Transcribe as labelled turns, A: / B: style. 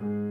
A: Bye.